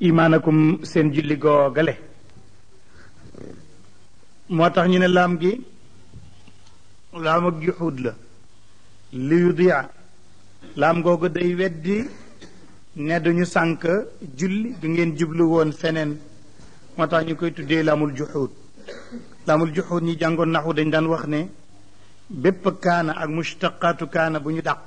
imaanakum seen julli googale moo tax ñu ne laam gi laam ak juxuud la li yudia laam googu day weddi ne duñu sànk julli ga ngeen jublu woon feneen moo tax ñu koy tuddee laamul juxuud laamul juxuud ñi jàngoon naxu dañ daan wax ne bépp kaana ak mushtaqaatu kaana bu ñu dàq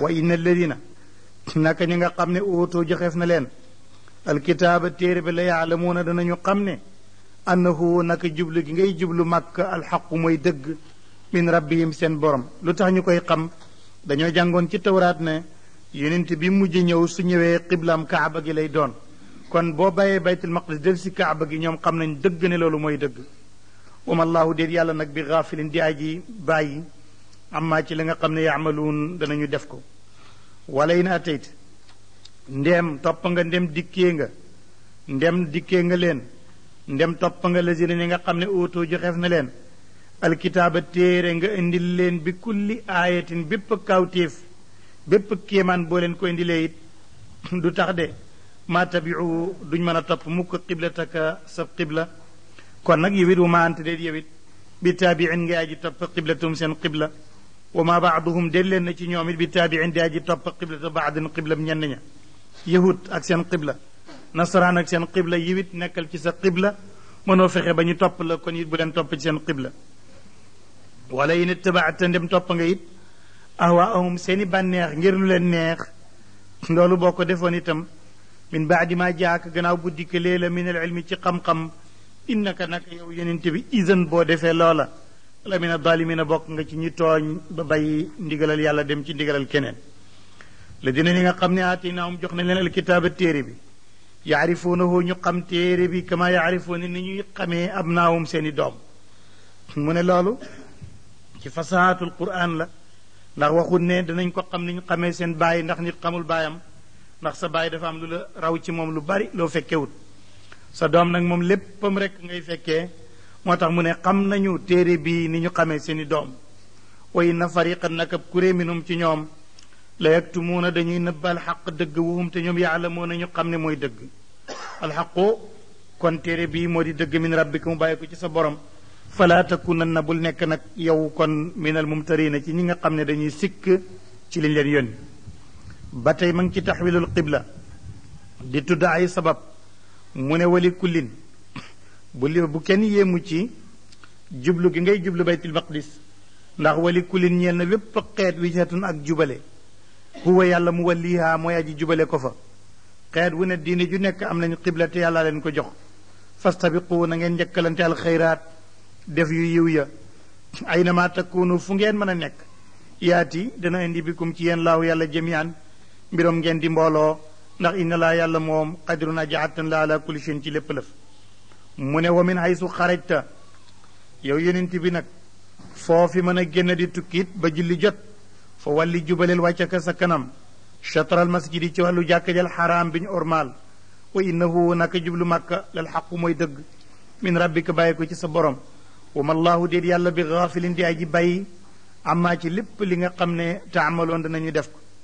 wa inna alladina naka ñi nga xam ne ootoo joxeef na leen alkitaaba téere bi la yaalamuuna danañu xam ne annahu naka jublu gi ngay jublu màkk alxaqu mooy dëgg min rabbihim seen borom lu tax ñu koy xam dañoo jàngoon ci tawraat ne yonent bi mujj ñëw su ñëwee xiblaam kaaba gi lay doon kon boo bàyyee baytul maqdis del si kaaba gi ñoom xam nañ dëgg ne loolu mooy dëgg wama allahu déet yàlla nag bi gaafilin di aji bàyyi amma ci la nga xam ne yaamaluun danañu def ko wala in atayta ndem topp nga ndem dikkee nga ndem dikkee nga leen ndem topp nga lazina ñi nga xam ne ootoo joxeef na leen alkitaaba téere nga indil leen bi kulli aayatin bépp kawtéef bépp kéemaan boo leen ko indilee it du tax de maa tabiu duñ mën a topp mukk qiblataka sa qibla kon nag yow it wu ma ante déet yow it bi taabiin ngay aji topp qiblatum seen qibla wa ma baaduhum del leen na ci ñoom it bi taabiin di aji topp qiblata baadin qiblam ñenn ña yahud ak seen qibla nasaraan ak seen qibla yiwit nekkal ci sa qibla mënoo fexe ba ñu topp la kon it bu leen topp ci seen qibla wala in ittabaata ndem topp nga it ahwaahum seeni bànneex ngir lu leen neex loolu boo ko defoon itam min baadi ma jaak gannaaw bu dikkalee la min al ilmi ci xam-xam innaka nag yow yonent bi isan boo defee loola la mina dalimina bokk nga ci ñi tooñ ba bàyyi ndigalal yàlla dem ci ndigalal keneen la dina li nga xam ne aatinaahum jox na leen alkitaaba téere bi yaarifuunahu ñu xam téere bi kama yaarifuuna ni ñuy xamee abnaahum seen i doom mu ne loolu ci fasaatul quran la ndax waxut ne danañ ko xam ni ñu xamee seen bàyyi ndax nit xamul baayam ndax sa bàyyi dafa am lu la raw ci moom lu bari loo fekkewut sa doom nag moom léppam rek ngay fekkee moo tax mu ne xam nañu téere bi ni ñu xamee seeni doom way na fariqan nag ab kuré minum ci ñoom la yaktumuuna dañuy nëbbal xaq dëgg wuhum te ñoom yaalamuuna ñu xam ne mooy dëgg alxaqu kon téere bii moo di dëgg min rabbika mu bàyyi ko ci sa borom fala takunanna bul nekk nag yow kon minal mumtarina ci ñi nga xam ne dañuy sikk ci liñ leen yónni ba tey ma ngi ci taxwilul qibla di tudd ay sabab mu ne wali kullin bu li bu kenn yéemu ci jublu gi ngay jublu baytil maqdis ndax wali kullin ñeel na wépp xeet wi ñetun ak jubale huwa yàlla mu waliha mooy aji jubale ko fa xeet wu ne diine ju nekk am nañu xibla te yàlla leen ko jox fastabiqu na ngeen njëkkalante al xayraat def yu yiw ya ay na maa takkuunu fu ngeen mën a nekk yaati dana indi bikum ci yéen laaw yàlla jamian mbirom ngeen di mbooloo ndax inna laa yàlla moom qadirun aji attan la ala kulli shin ci lépp lëf mu ne wa min haysu xarajta yow yonent bi nag foofi mën a génn di tukkiit ba julli jot fa wàlli jubaleel wàcce ka sa kanam chatral masjid yi ci wàllu jàkka jal xaraam bi ñu ormaal wa innahu naka jublu màkka lal xaqu mooy dëgg min rabbika bàyyi ko ci sa borom wa ma allahu déet yàlla bi gaafilin di aji bàyyi amaa ci lépp li nga xam ne taamaloon danañu def ko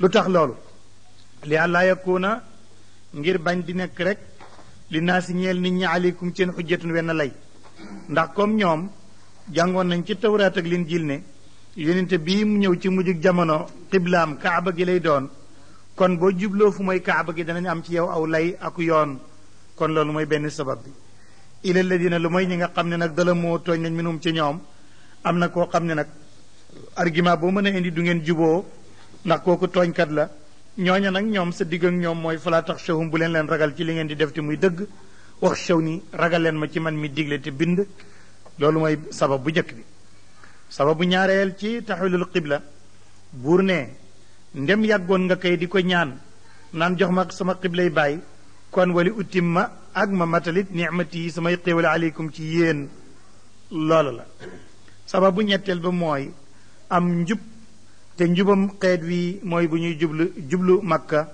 lu tax loolu li àllaa yakuuna ngir bañ di nekk rek li naa si ñeel nit ñi aleykum seen xujjatun wenn lay ndax comme ñoom jàngoon nañ ci tawraat ak lin jil ne yonente bii mu ñëw ci mujjug jamono xiblaam kaaba gi lay doon kon boo jubloo fu mooy kaaba gi danañ am ci yow aw lay ak yoon kon loolu mooy benn sabab bi ila alladina lu mooy ñi nga xam ne nag dala moo tooñ nañ minum ci ñoom am na koo xam ne nag argument boo mën a indi du ngeen juboo ndax kooku tooñkat la ñooña nag ñoom sa digg ak ñoom mooy falaa tax shawhum bu leen leen ragal ci li ngeen di def te muy dëgg wax shaw ni ragal leen ma ci man mi digle te bind loolu mooy sabab bu njëkk bi sababu ñaareel ci taxawilul qibla buur ne ndem yàggoon nga kay di ko ñaan naan jox ma sama qiblay bàyyi kon wali utim ma ak ma matalit nicmati yi samay xéewal aleykum ci yéen loolu la sababu ñetteel ba mooy am njub te njubam xeet wi mooy bu ñuy jublu jublu makka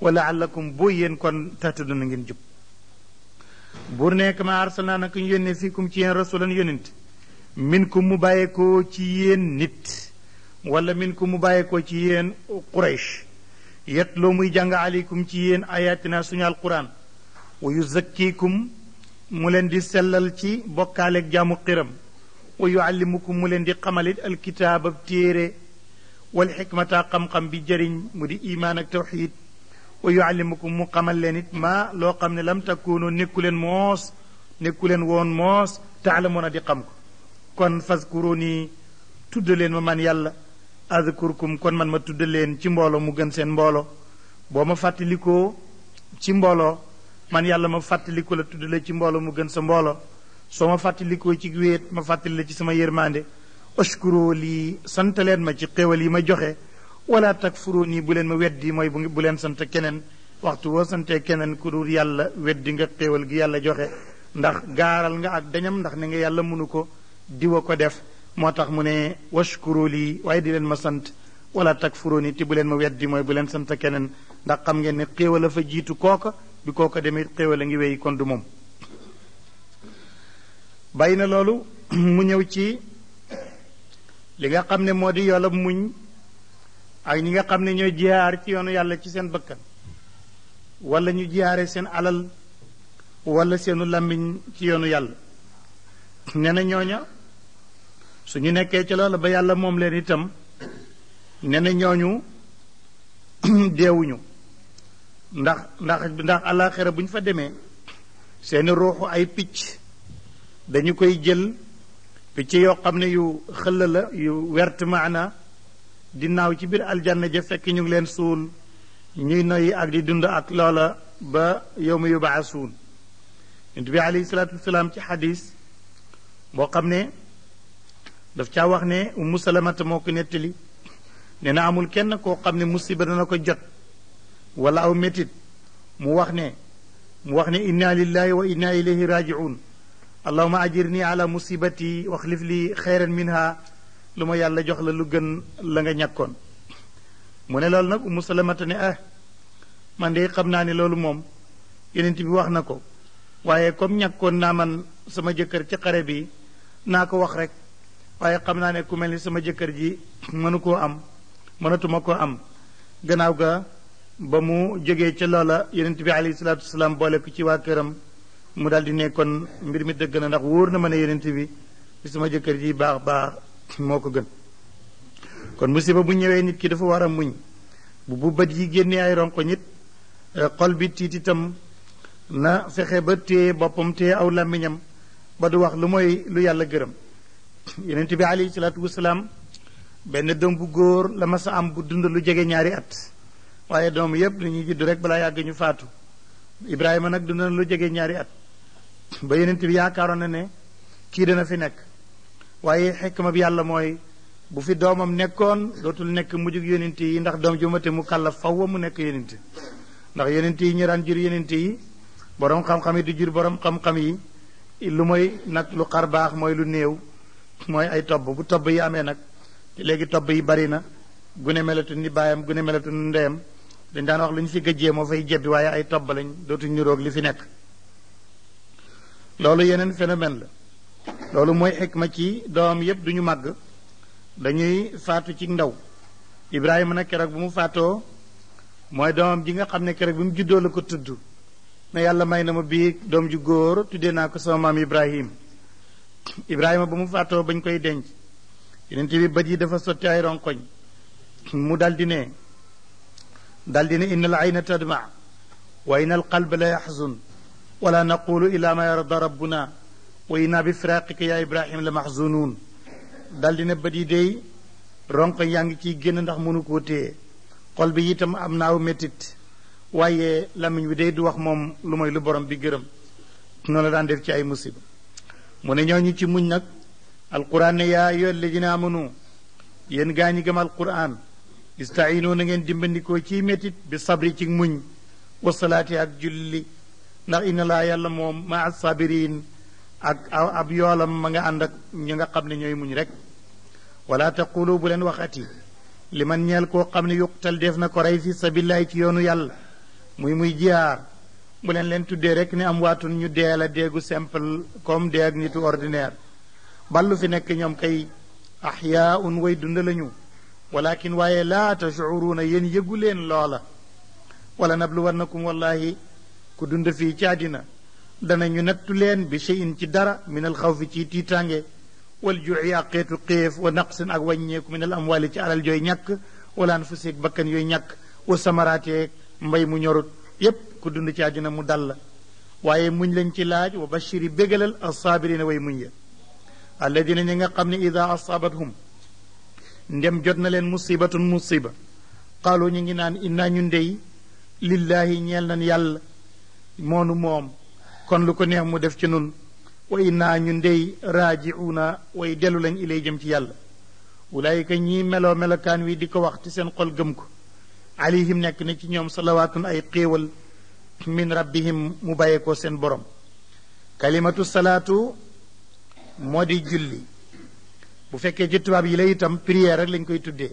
wala allakum boo yéen kon taxte duna ngeen jub buur ne kama arsalnaa naka ñu yónnee fiikum ci yéen rasulan yónent minkum mu bàyyeekoo ci yéen nit wala minkum mu bàyyeekoo ci yéen quraysh yet loo muy jàng aleykum ci yéen ayatina suñu alquran wa yuzakkikum mu leen di sellal ci bokkaaleeg jaamu xiram wa yuallimukum mu leen di xamalit alkitaab ab téere wal xikmata xam-xam bi jëriñ mu di imaan ak tawxiid wa yuallimukum mu xamal leen it maa loo xam ne lam takkoonoo nekku leen moos nekku leen woon moos taalamoon a di xam ko kon faskuru nii tudd leen ma man yàlla adkurkum kon man ma tudd leen ci mbooloo mu gën seen mbooloo boo ma fàttalikoo ci mbooloo man yàlla ma fàttaliku la tudd la ci mbooloo mu gën sa mbooloo soo ma fàttalikoo ci wéet ma fàttali la ci sama yërmande ashkuru lii sant leen ma ci xéewal yi ma joxe wala takfuru nii bu leen ma weddi mooy bu leen sant keneen waxtu woo santee keneen ku dul yàlla weddi nga xéewal gi yàlla joxe ndax gaaral nga ak dañam ndax ne nga yàlla mënu ko diwa ko def moo tax mu ne washkuru lii waaye di leen ma sant wala takfuru nii te bu leen ma weddi mooy bu leen sant keneen ndax xam ngeen ne xéewal a fa jiitu kooka bi kooka demee xéewal a ngi wéy kon du moom bàyyi na loolu mu ñëw ci li nga xam ne moo di yoola muñ ak ñi nga xam ne ñooy jihaar ci yoonu yàlla ci seen bakkan wala ñu jihaare seen alal wala seenu làmmiñ ci yoonu yàlla nee na ñooña su ñu nekkee ci loola ba yàlla moom leen itam nee na ñooñu deewuñu ndax ndax ndax àllaaxira bu ñu fa demee seeni ruuxu ay picc dañu koy jël picc yoo xam ne yu xëll la yu wert maana di naaw ci biir aljanna ja fekk ñu ngi leen suul ñuy noyyi ak di dund ak loola ba yow ma yubaasuun yonent bi alayhi salaatu wasalaam ci xadis boo xam ne daf caa wax ne umu salamata moo ko nettali nee na amul kenn koo xam ne musiba dana ko jot wala aw métit mu wax ne mu wax ne inna lillahi wa inna ilayhi rajiun allahuma ajirni ala musibati waxlif li xayran minha lu ma yàlla jox la lu gën la nga ñàkkoon mu ne loolu nag umu salamata ne ah man de xam naa ne loolu moom yonent bi wax na ko waaye comme ñàkkoon naa man sama jëkkër ci xare bi naa ko wax rek waaye xam naa ne ku mel ni sama jëkkër ji mënu koo am mënatuma koo am gannaaw ga ba mu jógee ca loola yonent bi alayhi salaatu wasalaam boole ko ci waa këram mu daal di ne kon mbir mi dëgg na ndax wóor na ma ne yonent bi ci sama jëkkër ji baax baax moo ko gën kon musiba bu ñëwee nit ki dafa war a muñ bu bu bët yi génnee ay ronko nit eh, xol bi tiit itam na fexe ba téye boppam téye aw làmmiñam ba du wax lu mooy lu yàlla gërëm yonent bi alayhi salaatu wasalaam benn doom bu góor la mas a am bu dund lu jege ñaari at waaye doom yépp dañuy judd rek balaa yàgg ñu faatu Ibrahima nag dund na lu jege ñaari at ba yenent bi yaakaaroon na ne kii dana fi nekk waaye xikma bi yàlla mooy bu fi doomam nekkoon dootul nekk mujjug yonent yi ndax doom ju mate mu kàlla faw mu nekk yonent ndax yonent yi ñu daan jur yonent yi borom xam-xam yi di jur borom xam-xam yi lu mooy nag lu xar baax mooy lu néew mooy ay tobb bu tobb yi amee nag te léegi tobb yi bari na gune melatu ni baayam gune melatu ni ndeyam dañ daan wax lu ñu fi gëjjee moo fay jebbi waaye ay tobb lañ dootuñ niroog li fi nekk loolu yeneen phénomène la loolu mooy ma ci doom yépp duñu màgg dañuy faatu ci ndaw Ibrahima nag keroog bu mu faatoo mooy doomam ji nga xam ne keroog bi mu juddoo la ko tudd ne yàlla may na ma bii doom ju góor tuddee naa ko sama maam Ibrahim Ibrahima ba mu faatoo bañ koy denc yonent bi bët yi dafa sotti ay ronkoñ mu daldi ne daldi ne inna al ayna tadma wa inna al qalba la yaxzun wala naqulu illa ma yarda rabbuna wa inna bi firaqika ya ibrahim la maxzunuun daldi ne bët yi dey ronkoñ yaa ngi ciy génn ndax mënu koo téye xol bi itam am naaw métit waaye lamiñ wi day du wax moom lu mooy lu borom bi gërëm noonu la daan def ci ay musiba mu ne ñooñu ci muñ nag alquran ne yaa ayyuha alladina amanu yéen gaa ñi gëm alquran istainoo na ngeen dimbandikoo ci métit bi sabri ci muñ wa salaati ak julli ndax inna laa yàlla moom ma assabirin ak ab yoolam ma nga ànd ak ñi nga xam ne ñooy muñ rek wala taqulu bu leen waxati li man ñeel koo xam ne yuqtal def na ko rey fi sabilillahi ci yoonu yàlla muy muy jihaar bu leen leen tuddee rek ni am waatun ñu dee la déegu simple comme dee ak nitu ordinaire ballu fi nekk ñoom kay axyaaun way dund lañu walakin waaye laa tashuruuna yéen yëgu leen loola wala nabluwannakum wallahi ku dund fii ci àddina danañu nattu leen bi cheyin ci dara min al xawfi ci tiitaange wal juuci ak xeetu xéef wa naqsin ak wàññeeku min al amwaali ci alal jooy ñàkk wala anfuseeg bakkan yooyu ñàkk wa samaraatee mbay mu ñorut yépp ku dund ci àddina mu dal la waaye muñ lañ ci laaj wa bashiri bégalal assaabirina way muñ ya alladina ñi nga xam ne ida asaabathum ndem jot na leen musibatun musiba qaalu ñu ngi naan innaa ñu ndey lillaahi ñeel nan yàlla moonu moom kon lu ko neex mu def ci nun wa innaa ñu ndey raajiuuna way dellu lañ ilay jëm ci yàlla ulaayika ñii meloo melokaan wi di ko wax ci seen xol gëm ko alayhim nekk na ci ñoom salawaatun ay xéewal min rabbihim mu bàyyeekoo seen borom kalimatu salaatu moo di julli bu fekkee ci tubaab yi la itam prière rek lañ koy tuddee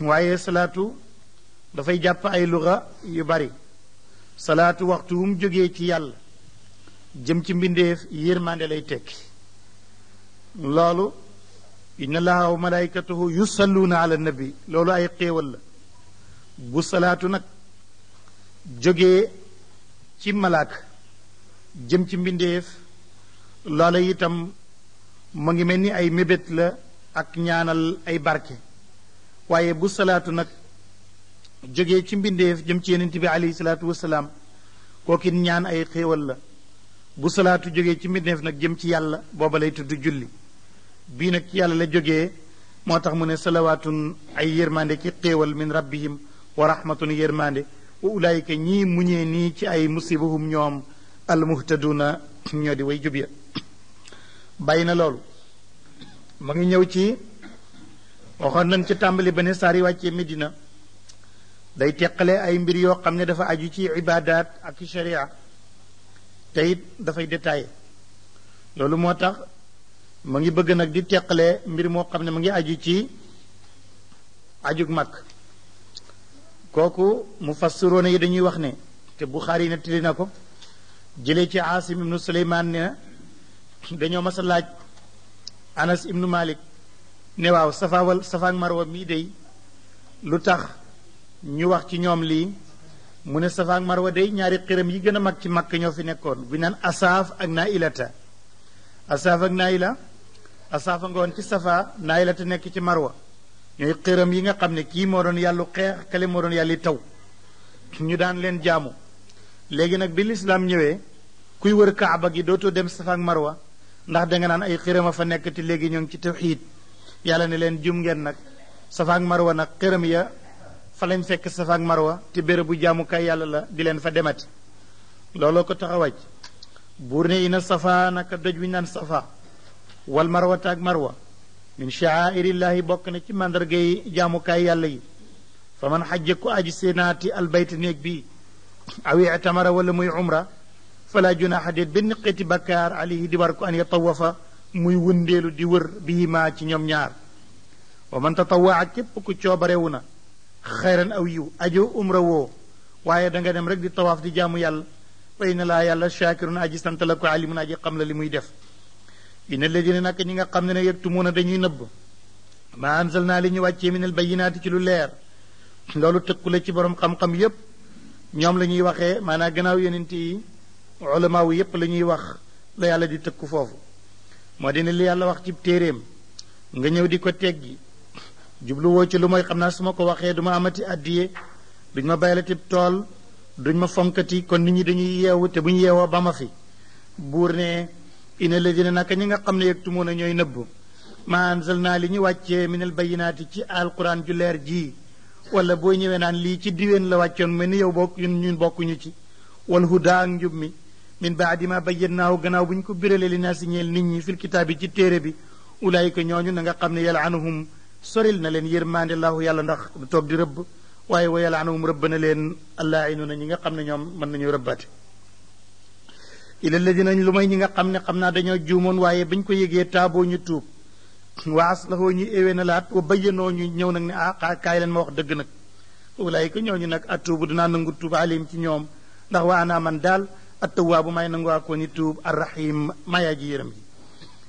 waaye salaatu dafay jàpp ay luga yu bari salaatu waxtu wu mu jógee ci yàlla jëm ci mbindeef yërmande lay tekki loolu inna allaha wa malaikatahu yusalluuna ala nabi loolu ay xéewal la bu salaatu nag jógee ci malaak jëm ci mbindeef loola itam mu ngi mel ni ay mébét la ak ñaanal ay barke waaye bu salaatu nag jógee ci mbindeef jëm ci yenent bi alayhi salaatu wasalaam kookin ñaan ay xéewal la bu salaatu jógee ci mbindeef nag jëm ci yàlla booba lay tudd julli bii nag ci yàlla la jógee moo tax mu ne salawaatun ay yërmande ci xéewal min rabbihim wa rahmatun yërmande wa ulaayika ñii muñee nii ci ay musibahum ñoom almuhtaduna ñoo di way jub ya bàyyi na loolu mu ngi ñëw ci waxoon nañ ci tàmbali ba ne saar yi wàccee Medina day teqale ay mbir yoo xam ne dafa aju ci ibaadaat ak sharia te it dafay détaillé loolu moo tax ma ngi bëgg nag di teqale mbir moo xam ne ma ngi aju ci ajug mag kooku mu fassiroona yi dañuy wax ne te Buxaari yi nettali na ko jëlee ci Aasim ibnu Suleymaan ne dañoo mas a laaj Anas ibnu Malik ne waaw Safa wal Safa ak Marwa mii day lu tax ñu wax ci ñoom lii mu ne safa ak marwa day ñaari xiram yi gën a mag ci makk ñoo fi nekkoon bu naan asaaf ak naa ilata asaaf ak naa ila asaaf a ngoon ci safa naa ilata nekk ci marwa ñooy xiram yi nga xam ne kii moo doon yàllu xeex kale moo doon yàlli taw ñu daan leen jaamu léegi nag bi lislaam ñëwee kuy wër kaaba gi dootoo dem safa ak marwa ndax danga naan ay xiram a fa nekk te léegi ñoo ngi ci tawxiid yàlla ne leen jum ngeen nag safa ak marwa nag xiram ya fa lañ fekk safa ak marwa te bérébu jaamukaay yàlla la di leen fa demati looloo ko tax a wàcc buur ne ina safa naka doj wi naan safa wal marwata ak marwa min sha'airillahi bokk na ci màndarga yi jaamukaay yàlla yi fa man xajja ku aji séenaati albayt néeg bi awi itamara wala muy umra fala junaaxa déet benn xeeti bakkaar alayhi di war ko an yatawafa muy wëndeelu di wër bihimaa ci ñoom ñaar wa man tatawaa képp ku coobarewu na xayran aw yiw ajo umra woo waaye da nga dem rek di tawaaf di jaamu yàlla fa inna laa yàlla shaakirun aji sant la ko alimun aji xam la li muy def inna alladina nag ñi nga xam ne ne yettumuuna dañuy nëbb maa anzal naa li ñu wàccee min al bayinaati ci lu leer loolu tëkku la ci borom xam-xam yépp ñoom la ñuy waxee maanaam gannaaw yonent yi ulamaawu yépp la ñuy wax la yàlla di tëkku foofu moo dina li yàlla wax ci téeréem nga ñëw di ko teggi jubluwoo ci lu mooy xam naa su ma ko waxee du ma amati addiye duñ ma bayalati tool duñ ma fonkati kon nit ñi dañuy yeewu te bu ñu yeewoo ba ma fi buur ne ina ladina naka ñi nga xam ne yëg tumoon a ñooy nëbb ma anzal naa li ñu wàccee minal bayinaati ci alquran ju leer jii wala boo ñëwee naan lii ci diwéen la wàccoon mel ni yow bokk ñun ñun bokkuñu ci wal huda ak njub mi min baadi ma bayyannaahu gannaaw bu ñu ko biralee li naa si ñeel nit ñi fil kitaab yi ci téere bi ulaayika ñooñu na nga xam ne yalanuhum soril na leen yërmaande laahu yàlla ndax du toog di rëbb waaye wa yalanuhum rëbb na leen allaainuna ñi nga xam ne ñoom mën nañu rëbbati ila ladina lu may ñi nga xam ne xam naa dañoo juumoon waaye bañ ko yëgee taaboo ñu tuub wa aslahoo ñu éwee na laat wa bayyanoo ñu ñëw nag ne ah xaa kaay leen ma wax dëgg nag ulaayika ñooñu nag atuubu dinaa nangu tuub alim ci ñoom ndax wa ana man daal attawaabu may nangu waa ko ni tuub arrahim mayaa ji yërëm ji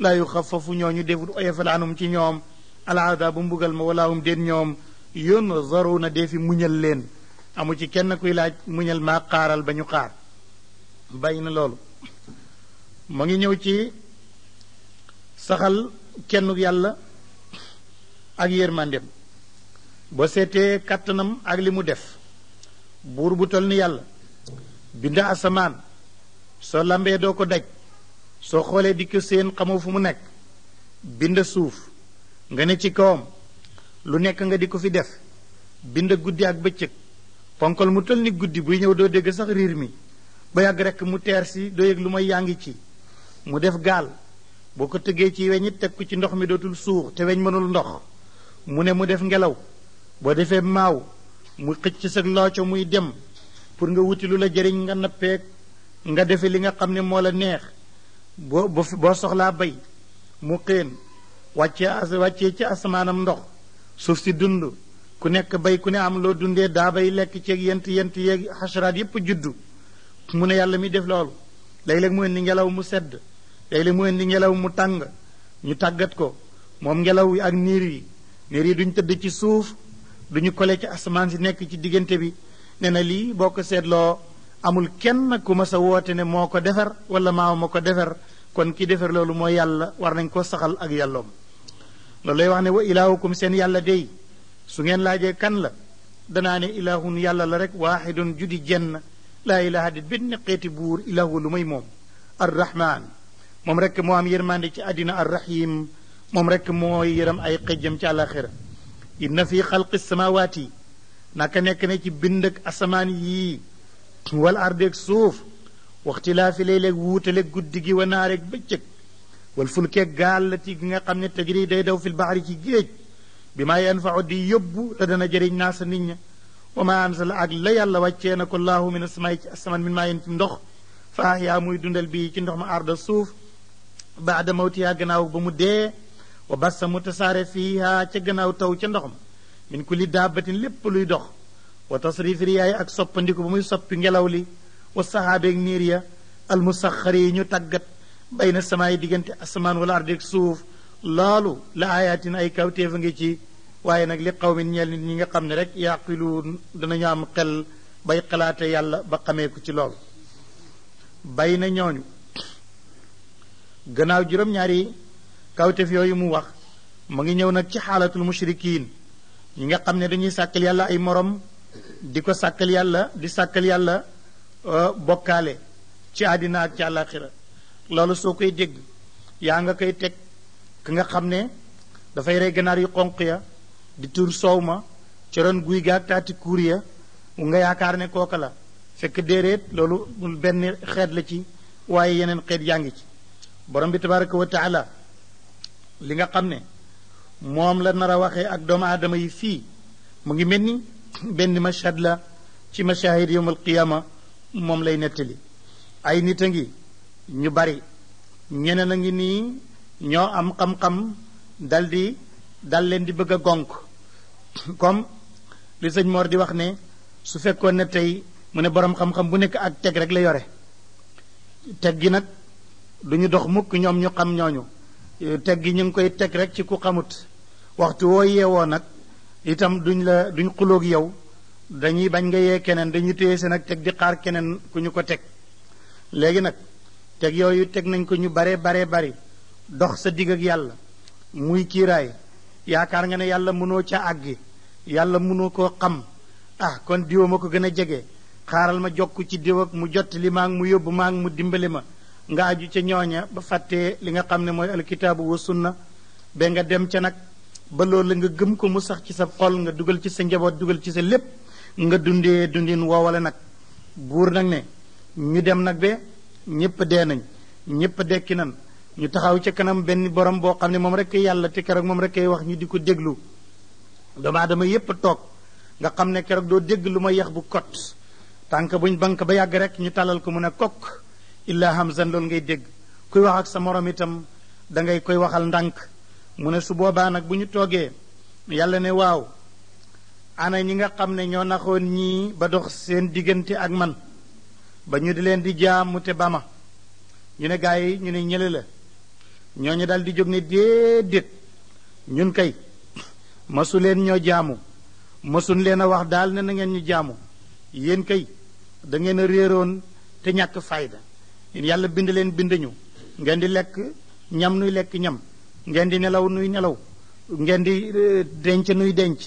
laa yu xafafu ñooñu defut oyofal anum ci ñoom alaada bu mbugal ma walaawum déet ñoom yoon zaru na defi muñal leen amu ci kenn kuy laaj muñal maa xaaral ba ñu xaar bàyyi na loolu mu ngi ñëw ci saxal kennuk yàlla ak yërmandem boo seetee kàttanam ak li mu def buur bu toll ni yàlla bind asamaan soo lambee doo ko daj soo xoolee di ko seen xamoo fu mu nekk bind suuf nga ne ci kawam lu nekk nga di ko fi def bind guddi ak bëccëg ponkal mu tël ni guddi buy ñëw doo dégg sax riir mi ba yàgg rekk mu teer si doo yëg lu may yaa ngi ci mu def gaal boo ko tëggee ci weñ it teg ko ci ndox mi dootul suux te weñ mënul ndox mu ne mu def ngelaw boo defee maaw mu xëcc sa looco muy dem pour nga wuti lu la jëriñ nga nappeek nga defe li nga xam ne moo la neex boo boo soxlaa bay mu xéen wàccee as wàccee ci asamaanam ndox suuf si dund ku nekk bay ku ne am loo dundee daa bay lekk ceeg yent yent yeeg xasaraat yépp juddu mu ne yàlla mi def loolu léeg-léeg mu indi ngelaw mu sedd léeg-léeg mu indi ngelaw mu tàng ñu tàggat ko moom ngelaw yi ak niir yi niir yi duñ tëdd ci suuf duñu kole ci asamaan si nekk ci diggante bi nee na lii boo ko seetloo amul kenn ku ma sa woote ne moo ko defar wala maaw ma ko defar kon ki defar loolu mooy yàlla war nañ koo saxal ak yàlloom loolu lay wax ne wa ilaahukum seen yàlla dey su ngeen laajee kan la danaa ne ilaahun yàlla la rek waaxidun judi jenn laa ilaha di benn xeeti buur ilaahu lu may moom arrahman moom rek moo am yërmande ci àddina arrahim moom rek mooy yërëm ay xëjjam ci àllaaxira inna fi xalqi samawaati naka nekk ne ci bind ak asamaan yii wal ardeeg suuf waxtilaafi léeg-léeg wuutaleeg guddi gi wa naareeg bëccëg wal fulkeeg gaal la ti gi nga xam ne tajri day daw fil baxari ci géej bi maa yanfau di yóbbu la dana jëriñ naa sa nit ña wa ma ansala ak la yàlla wàccee na ko laahu min asamaay ci asamaan min maa yéen ci ndox fa ahyaa muy dundal bii ci ndox ma arda suuf baada mawtiyaa gannaaw ba mu dee wa bassa mu tasaare fiiha ca gannaaw taw ca ndox ma min kulli daabatin lépp luy dox wa tasrif riyaay ak soppandiku ba muy soppi ngelaw li wa saxaabeeg niir ya al musaxari yi ñu tàggat bay na samaa yi diggante asamaan wala ardeeg suuf loolu la aayaatin ay kawteef a ngi ci waaye nag li xaw min ñeel nit ñi nga xam ne rek yaaqilu danañu am xel bay xalaate yàlla ba xamee ko ci lool bay na ñooñu gannaaw juróom-ñaari kawteef yooyu mu wax mu ngi ñëw nag ci xaalatul mushrikiin ñi nga xam ne dañuy sàkkal yàlla ay morom di ko sàkkal yàlla di sàkkal yàlla euh, bokkaale ci àddina ak ci àllaaxira loolu soo koy dégg yaa nga koy teg ki nga xam ne dafay rey ganaar yu xonq ya di tuur soow ma ci ron guy gaag taati kuur ya nga yaakaar ne kooka la fekk déeréet loolu benn xeet la ci waaye yeneen xeet yaa ngi ci borom bi tabaraka wa taala li nga xam ne moom la nar a waxee ak doomu aadama yi fii mu ngi mel ni benn mashhad la ci mashahid yowm alqiyama moom lay nettali ay nit a ngi ñu bari ñeneen a ngi nii ñoo am xam-xam dal di dal leen di bëgg a gonk comme li sëñ Mor di wax ne su fekkoon ne tey mu ne boroom xam-xam bu nekk ak teg rek la yore teg gi nag du ñu dox mukk ñoom ñu xam ñooñu teg gi ñu ngi koy teg rek ci ku xamut waxtu woo yeewoo nag itam duñ la duñ xuloog yow dañuy bañ nga yee keneen dañuy téye seen ak teg di xaar keneen ku ñu ko teg léegi nag teg yooyu teg nañ ko ñu bare bare bari dox sa digg ak yàlla muy kiiraay yaakaar nga ne yàlla mënoo ca àggi yàlla mënoo koo xam ah kon diwa ma ko gën a jege xaaral ma jokk ci diw ak mu jot li maa ngi mu yóbbu maa ngi mu dimbali ma nga aju ca ñooña ba fàttee li nga xam ne mooy alkitaabu wa sunna ba nga dem ca nag ba loolu la nga gëm ko mu sax ci sa xol nga dugal ci sa njaboot dugal ci sa lépp nga dundee dundin woowale nag buur nag ne ñu dem nag ba ñëpp dee nañ ñëpp dekki nan ñu taxaw ca kanam benn borom boo xam ne moom rek yàlla te keroog moom rek ay wax ñu di ko déglu doomu aadama yépp toog nga xam ne keroog doo dégg lu ma yax bu kot tànk buñ bank ba yàgg rek ñu talal ko mu ne kokk illa hamzan loolu ngay dégg kuy wax ak sa morom itam da ngay koy waxal ndànk mu ne su boobaa nag bu ñu toogee yàlla ne waaw ana ñi nga xam ne ñoo naxoon ñii ba dox seen diggante ak man ba ñu di leen di jaamu te ba ma ñu ne gaa yi ñu ne ñële la ñooñu daal di jóg ne déedéet ñun kay masu leen ñoo jaamu masuñ leen a wax daal ne na ngeen ñu jaamu yéen kay da ngeen a réeroon te ñàkk fayda yéen yàlla bind leen bind ñu ngeen di lekk ñam nuy lekk ñam ngeen di nelaw nuy nelaw ngeen di eh, denc nuy denc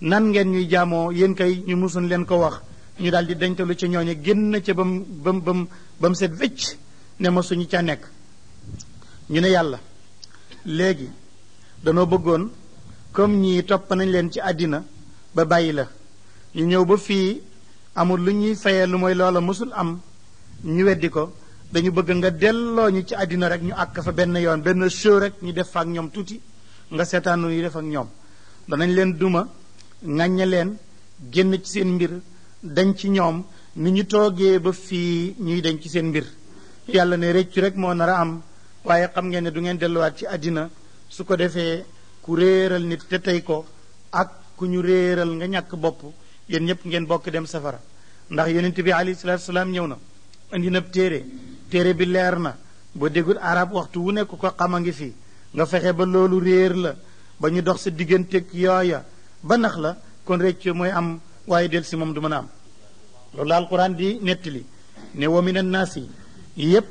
nan ngeen ñuy jaamoo yéen kay ñu musuñ leen ko wax ñu daal di dencalu ca ñooñe génn ca ba mu ba mu ba mu set wécc ne ma suñu ca nekk ñu ne yàlla léegi danoo bëggoon comme ñii topp nañ leen ci àddina ba bàyyi la ñu ñëw ba fii amul lu ñuy fayee lu mooy loola mësul am ñu weddi ko dañu bëgg nga delloo ñu ci àddina rek ñu àkk fa benn yoon benn show rek ñu def fa ak ñoom tuuti nga seetaan nu ñu def ak ñoom danañ leen duma ŋàññe leen génn ci seen mbir dañ ci ñoom ni ñu toogee ba fii ñuy dañ ci seen mbir yàlla ne réccu rek moo nar a am waaye xam ngeen ne du ngeen delluwaat ci àddina su ko defee ku réeral nit te tey ko ak ku ñu réeral nga ñàkk bopp yéen ñëpp ngeen bokk dem safara ndax yonent bi alayhi salaatu salaam ñëw na indi na téere téere bi leer na boo déggul arab waxtu wu nekk ko xam a ngi fi nga fexe ba loolu réer la ba ñu dox sa digganteeg yooya ba nax la kon rëcc mooy am waaye del si moom du mën a am loolu la alquran di nettali ne wa min annaasi yépp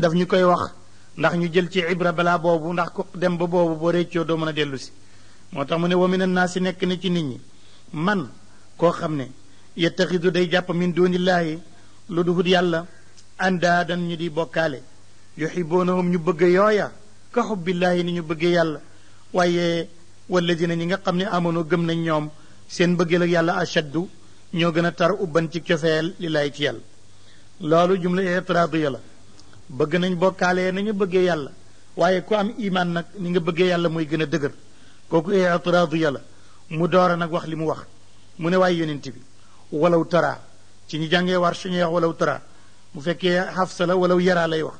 daf ñu koy wax ndax ñu jël ci ibra balaa boobu ndax ku dem ba boobu boo réccoo doo mën a dellu si moo tax mu ne wa min annaasi nekk na ci nit ñi man koo xam ne yettaxidu day jàpp min doonillaahi lu duhut yàlla andaadan ñu di bokkaale yuxiboonahum ñu bëgg yooya ka xubbillaahi ni ñu bëggee yàlla waaye walladina ñi nga xam ne amoonoo gëm nañ ñoom seen bëggeel ak yàlla ashaddu ñoo gën a tar ubban ci cofeel li laay ci yàlla loolu jumla itraadiya la bëgg nañ bokkaale nañu bëggee yàlla waaye ku am imaan nag ni nga bëggee yàlla mooy gën a dëgër kooku itraadiya la mu doora nag wax li mu wax mu ne waaye yonent bi walaw tara ci ñu jàngee war suñuy wax walaw tara bu fekkee xafsa la walaw yaraa lay wax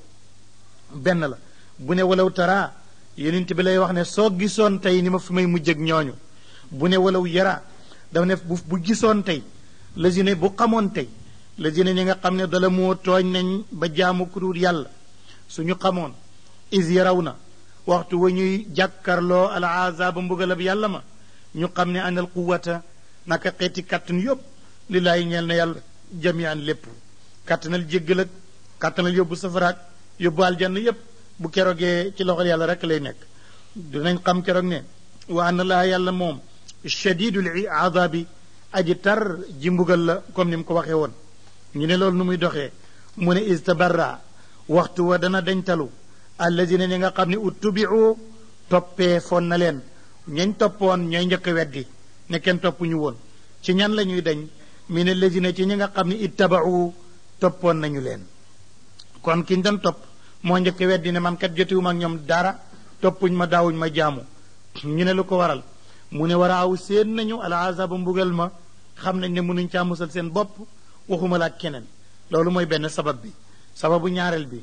benn la bu ne walaw tara yonent bi lay wax ne soo gisoon tey ni ma fi may mujj ak ñooñu bu ne walaw yara dafa ne bu bu gisoon tey lazina bu xamoon tey lazina ñi nga xam ne dala moo tooñ nañ ba jaamu ku dul yàlla suñu xamoon is yaraw na waxtu wa ñuy jàkkarloo al azaaba mbugalab yàlla ma ñu xam ne anal quwata naka xeeti kàttan yëpp li laay ñeel na yàlla jamian lépp kàttanal jéggal ak kàttanal yóbbu safaraak yóbbu aljanna yëpp bu kerogee ci loxol yàlla rek lay nekk dinañ xam keroog ne wa anna laa yàlla moom shadidul azabi aji tar ji mbugal la comme ni mu ko waxee woon ñu ne loolu nu muy doxee mu ne istabarra waxtu wa dana dañtalu alladina ñi nga xam ne uttubiu toppee foon na leen ñañ toppoon ñooy njëkk weddi ne kenn topp ñu woon ci ñan la ñuy dañ min alladina ci ñi nga xam ne ittabau toppoon nañu leen kon kiñ doon topp moo njëkk weddi ne man kat jotiwuma ak ñoom dara toppuñ ma daawuñ ma jaamu ñu ne lu ko waral mu ne waraaw séen nañu al azaba mbugal ma xam nañ ne mënuñ caa musal seen bopp waxuma la ak keneen loolu mooy benn sabab bi sababu ñaareel bi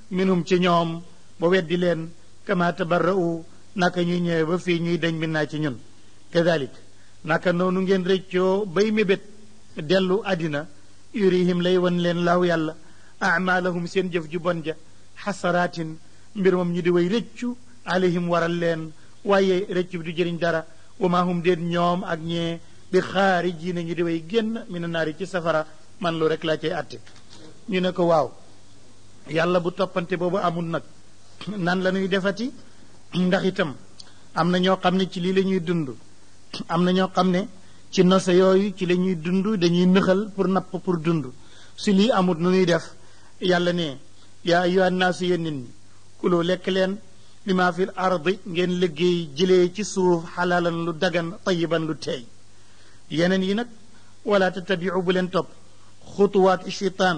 minum ci ñoom ba weddi leen kama tabarra'u naka ñuy ñëwee ba fii ñuy dañ min naa ci ñun kadalik naka noonu ngeen rëccoo bay mébét dellu àddina yurihim lay wan leen laaw yàlla amalahum seen jëf ju bon ja xasaraatin mbir moom ñu di way rëccu alayhim waral leen waaye rëccu bi du jëriñ dara wa maa hum déet ñoom ak ñee bi xaari ji na ñu di way génn mina naari ci safara man lu rek laa cay atte ñu ne ko waaw yàlla bu toppante boobu amul nag nan la ñuy defati ndax itam am na ñoo xam ne ci lii la ñuy dund am na ñoo xam ne ci nose yooyu ci la ñuy dund dañuy nëxal pour napp pour dund si lii amut nu ñuy def yàlla ne yaa ayyuhan naasu yéen nit ñi kuloo lekk leen li maa fil ardi ngeen liggéey jëlee ci suuf xalaalan lu dagan tayiban lu teey yeneen yi nag wala tattabiu bu leen topp xutuwaat sheytaan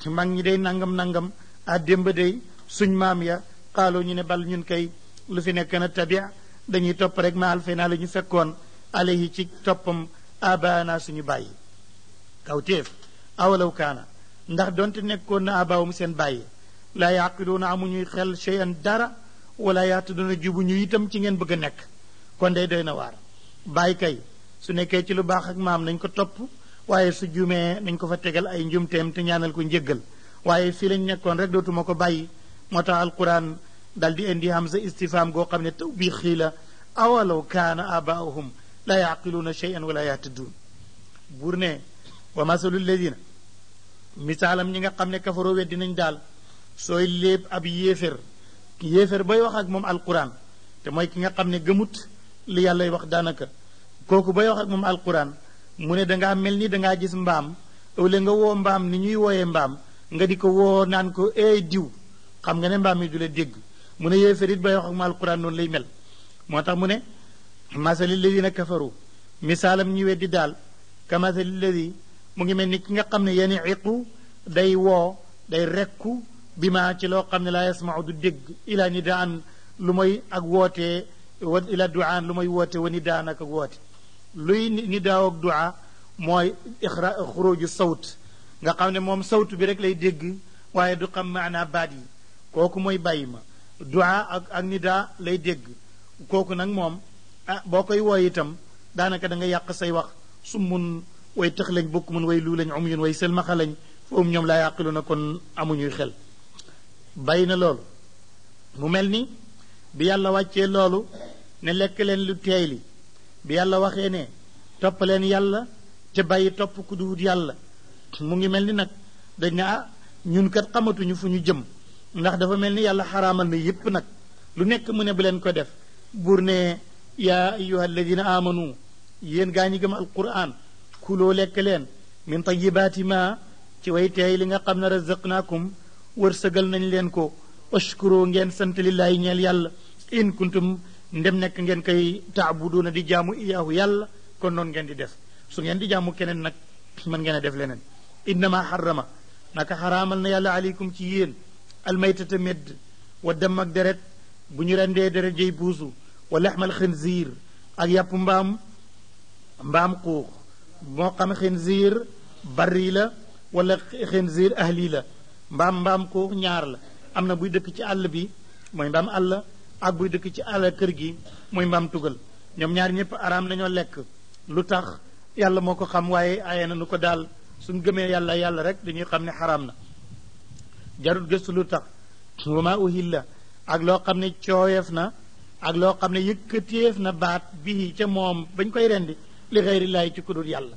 ci mag ñi day nangam nangam a démb day suñ maam ya xaaloo ñu ne bal ñun kay lu fi nekk na tabia dañuy topp rek ma alfay naa la ñu fekkoon alayhi ci toppam abaana suñu bàyyi kaw téef awalaw kaana ndax donte nekkoon na abaawum seen bàyyi laa yaaqiluuna amuñuy xel cheyan dara wala yaatu dana jubu ñu itam ci ngeen bëgg a nekk kon day doy na waar bàyyi kay su nekkee ci lu baax ak maam nañ ko topp waaye su jumee nañ ko fa tegal ay njumteem te ñaanal ko njëggal waaye fii lañ nekkoon rek dootuma ko bàyyi moo tax alquran dal di indi hamza istifham goo xam ne taw bii xii la awalaw kaana abaahum la yaqiluuna cheyan wala yahtadun buur ne wa masalu ladina misaalam ñi nga xam ne kafaroo weddi nañ daal sooy léeb ab yéefér yéefér bay wax ak moom alquran te mooy ki nga xam ne gëmut li yàllay wax daanaka kooku bay wax ak moom alquran mu ne dangaa mel ni dangaa gis mbaam ëwle nga woo mbaam ni ñuy wooyee mbaam nga di ko woo naan ko eey diw xam nga ne mbaam yi du la dégg mu ne yéefar it bay wax ak ma alquran noonu lay mel moo tax mu ne masali ladina kafaru misaalam ñi weddi daal ka masali ladi mu ngi mel ni ki nga xam ne yani iqu day woo day rekku bi ma ci loo xam ne laa yasmau du dégg ilaa ni daan lu mooy ak wootee wa ila duaa lu may woote wa nidaan ak woote luy nidaaw ak duaa mooy ixra xuruju sawt nga xam ne moom sawt bi rek lay dégg waaye du xam maanaa baat yi kooku mooy bàyyi ma duaa ak ak nidaa lay dégg kooku nag moom ah boo koy wooy itam daanaka da nga yàq say wax su mun way tëx lañ bokk mun way lu lañ um yun way selmaxa lañ foofu ñoom laa yàqilu na kon amuñuy xel bàyyi na loolu mu mel ni bi yàlla wàccee loolu ne lekk leen lu teey li bi yàlla waxee ne topp leen yàlla te bàyyi topp ku duwut yàlla mu ngi mel ni nag dañ ne ah ñun kat xamatuñu fu ñu jëm ndax dafa mel ni yàlla xaraamal na yépp nag lu nekk mu ne bu leen ko def buur ne yaa ayyuha alladina amanu yéen gaa ñi gëm alquran kuloo lekk leen min tayibaati ma ci way teey li nga xam ne razaqnaakum wërsëgal nañ leen ko ashkuru ngeen sant lillaahi ñeel yàlla in kuntum ndem nekk ngeen koy taabuduuna di jaamu iyaahu yàlla kon noonu ngeen di def su ngeen di jaamu keneen nag mën ngeen a def leneen innama xarama naka xaraamal na yàlla aleykum ci yéen almaytata medd wa dem ak deret bu ñu rendee deret jëy buusu wa lexmal xinziir ak yàpp mbaam mbaam xuux moo xam xinziir bari la wala xinziir ahli la mbaam mbaam xuux ñaar la am na buy dëkk ci àll bi mooy mbaam àll ak buy dëkk ci àll kër gi mooy mbaam tugal ñoom ñaar ñëpp araam nañoo lekk lu tax yàlla moo ko xam waaye aye na nu ko daal suñ gëmee yàlla yàlla rek dañuy xam ne xaraam na jarul gëstu lu tax wa maa uhilla ak loo xam ne cooyeef na ak loo xam ne yëkkateef na baat bii ca moom bañ koy rendi li xëyri laay ci kudul yàlla